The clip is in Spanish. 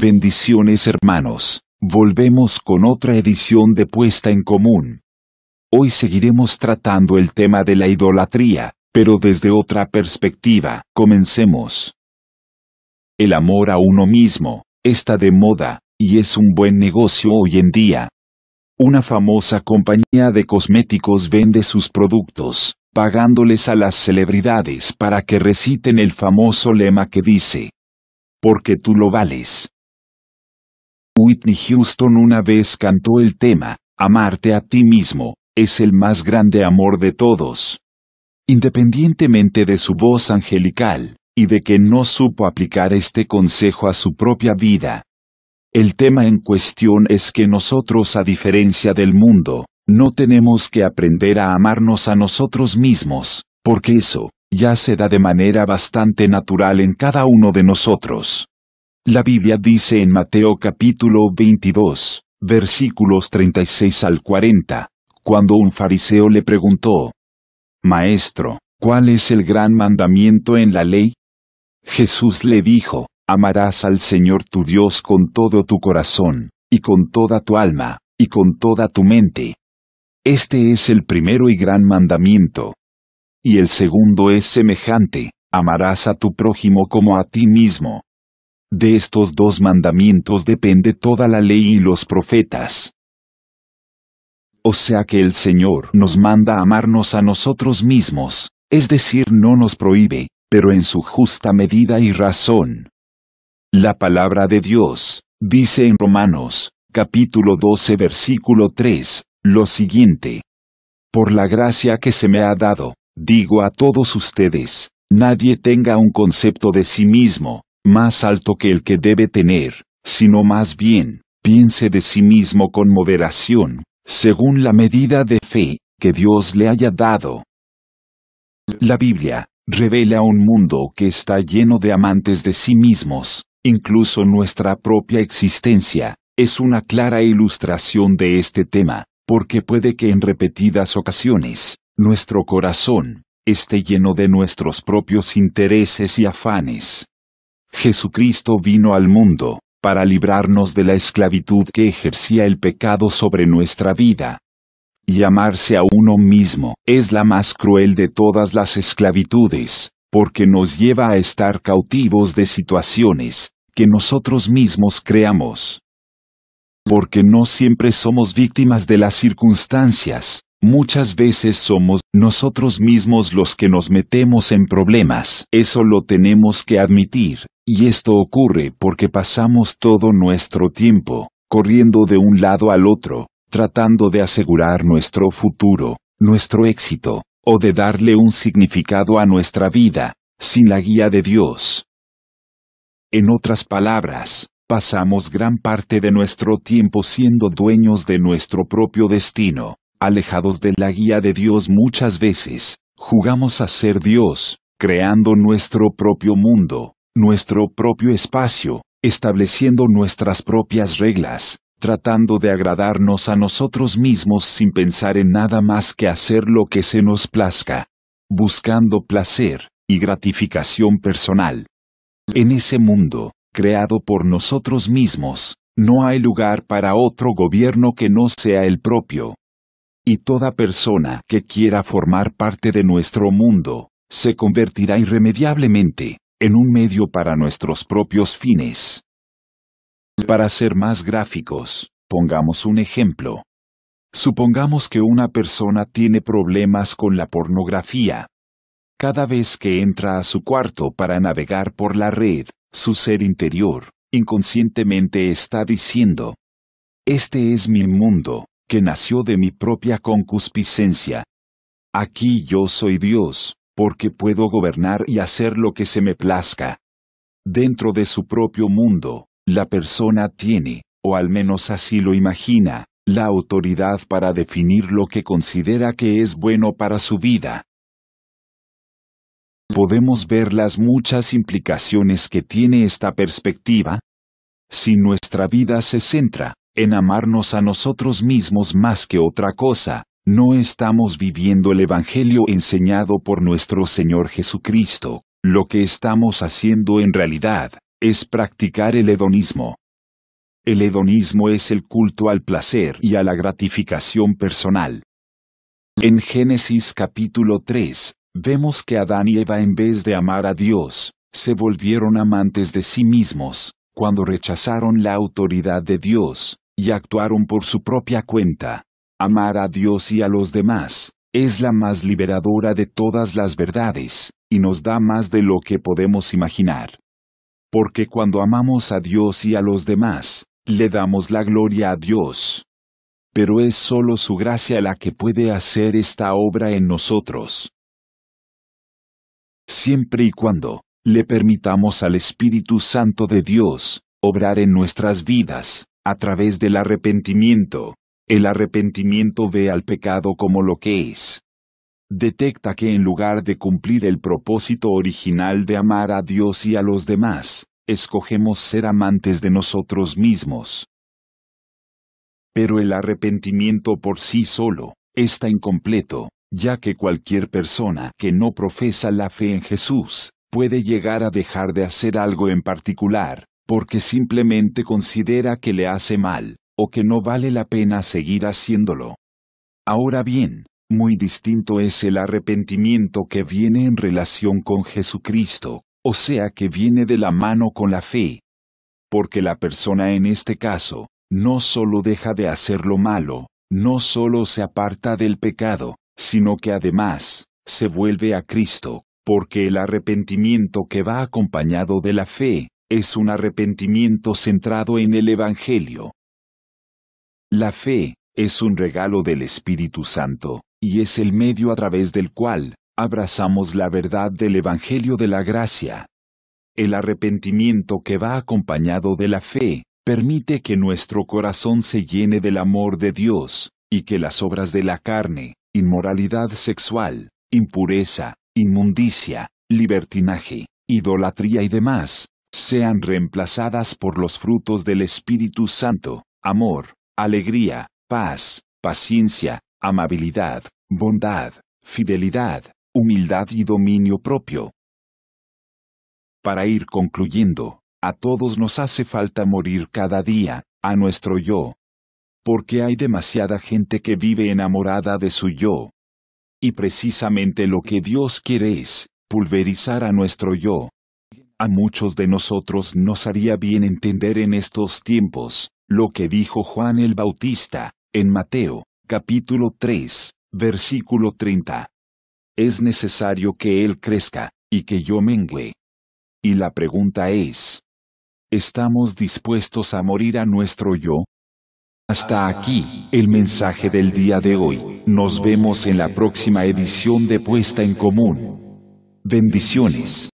Bendiciones hermanos, volvemos con otra edición de Puesta en Común. Hoy seguiremos tratando el tema de la idolatría, pero desde otra perspectiva. Comencemos. El amor a uno mismo, está de moda, y es un buen negocio hoy en día. Una famosa compañía de cosméticos vende sus productos, pagándoles a las celebridades para que reciten el famoso lema que dice, porque tú lo vales. Whitney Houston una vez cantó el tema, Amarte a ti mismo, es el más grande amor de todos. Independientemente de su voz angelical, y de que no supo aplicar este consejo a su propia vida. El tema en cuestión es que nosotros, a diferencia del mundo, no tenemos que aprender a amarnos a nosotros mismos, porque eso, ya se da de manera bastante natural en cada uno de nosotros. La Biblia dice en Mateo capítulo 22, versículos 36 al 40, cuando un fariseo le preguntó, Maestro, ¿cuál es el gran mandamiento en la ley? Jesús le dijo, Amarás al Señor tu Dios con todo tu corazón, y con toda tu alma, y con toda tu mente. Este es el primero y gran mandamiento. Y el segundo es semejante, amarás a tu prójimo como a ti mismo. De estos dos mandamientos depende toda la ley y los profetas. O sea que el Señor nos manda amarnos a nosotros mismos, es decir, no nos prohíbe, pero en su justa medida y razón. La palabra de Dios, dice en Romanos, capítulo 12 versículo 3, lo siguiente. Por la gracia que se me ha dado, digo a todos ustedes, nadie tenga un concepto de sí mismo, más alto que el que debe tener, sino más bien, piense de sí mismo con moderación, según la medida de fe que Dios le haya dado. La Biblia revela un mundo que está lleno de amantes de sí mismos, incluso nuestra propia existencia, es una clara ilustración de este tema, porque puede que en repetidas ocasiones, nuestro corazón, esté lleno de nuestros propios intereses y afanes, Jesucristo vino al mundo, para librarnos de la esclavitud que ejercía el pecado sobre nuestra vida. Y amarse a uno mismo es la más cruel de todas las esclavitudes, porque nos lleva a estar cautivos de situaciones que nosotros mismos creamos. Porque no siempre somos víctimas de las circunstancias, Muchas veces somos nosotros mismos los que nos metemos en problemas. Eso lo tenemos que admitir, y esto ocurre porque pasamos todo nuestro tiempo, corriendo de un lado al otro, tratando de asegurar nuestro futuro, nuestro éxito, o de darle un significado a nuestra vida, sin la guía de Dios. En otras palabras, pasamos gran parte de nuestro tiempo siendo dueños de nuestro propio destino, alejados de la guía de Dios muchas veces, jugamos a ser Dios, creando nuestro propio mundo, nuestro propio espacio, estableciendo nuestras propias reglas, tratando de agradarnos a nosotros mismos sin pensar en nada más que hacer lo que se nos plazca, buscando placer y gratificación personal. En ese mundo, creado por nosotros mismos, no hay lugar para otro gobierno que no sea el propio, y toda persona que quiera formar parte de nuestro mundo, se convertirá irremediablemente en un medio para nuestros propios fines. Para ser más gráficos, pongamos un ejemplo. Supongamos que una persona tiene problemas con la pornografía. Cada vez que entra a su cuarto para navegar por la red, su ser interior, inconscientemente está diciendo, Este es mi mundo, que nació de mi propia concupiscencia. Aquí yo soy Dios, porque puedo gobernar y hacer lo que se me plazca. Dentro de su propio mundo, la persona tiene, o al menos así lo imagina, la autoridad para definir lo que considera que es bueno para su vida. ¿Podemos ver las muchas implicaciones que tiene esta perspectiva? Si nuestra vida se centra, en amarnos a nosotros mismos más que otra cosa, no estamos viviendo el Evangelio enseñado por nuestro Señor Jesucristo. Lo que estamos haciendo en realidad, es practicar el hedonismo, El hedonismo es el culto al placer y a la gratificación personal. En Génesis capítulo 3, vemos que Adán y Eva en vez de amar a Dios, se volvieron amantes de sí mismos, cuando rechazaron la autoridad de Dios, y actuaron por su propia cuenta. Amar a Dios y a los demás, es la más liberadora de todas las verdades, y nos da más de lo que podemos imaginar. Porque cuando amamos a Dios y a los demás, le damos la gloria a Dios. Pero es solo su gracia la que puede hacer esta obra en nosotros. Siempre y cuando le permitamos al Espíritu Santo de Dios obrar en nuestras vidas, a través del arrepentimiento. El arrepentimiento ve al pecado como lo que es. Detecta que en lugar de cumplir el propósito original de amar a Dios y a los demás, escogemos ser amantes de nosotros mismos. Pero el arrepentimiento por sí solo, está incompleto, ya que cualquier persona que no profesa la fe en Jesús, puede llegar a dejar de hacer algo en particular, porque simplemente considera que le hace mal, o que no vale la pena seguir haciéndolo. Ahora bien, muy distinto es el arrepentimiento que viene en relación con Jesucristo, o sea que viene de la mano con la fe. Porque la persona en este caso, no solo deja de hacer lo malo, no solo se aparta del pecado, sino que además, se vuelve a Cristo, porque el arrepentimiento que va acompañado de la fe, es un arrepentimiento centrado en el Evangelio. La fe, es un regalo del Espíritu Santo, y es el medio a través del cual, abrazamos la verdad del Evangelio de la gracia. El arrepentimiento que va acompañado de la fe, permite que nuestro corazón se llene del amor de Dios, y que las obras de la carne, inmoralidad sexual, impureza, inmundicia, libertinaje, idolatría y demás, sean reemplazadas por los frutos del Espíritu Santo, amor, alegría, paz, paciencia, amabilidad, bondad, fidelidad, humildad y dominio propio. Para ir concluyendo, a todos nos hace falta morir cada día, a nuestro yo. Porque hay demasiada gente que vive enamorada de su yo. Y precisamente lo que Dios quiere es, pulverizar a nuestro yo, a muchos de nosotros nos haría bien entender en estos tiempos, lo que dijo Juan el Bautista, en Mateo, capítulo 3, versículo 30. Es necesario que Él crezca, y que yo mengüe. Y la pregunta es, ¿estamos dispuestos a morir a nuestro yo? Hasta aquí, el mensaje del día de hoy. Nos vemos en la próxima edición de Puesta en Común. Bendiciones.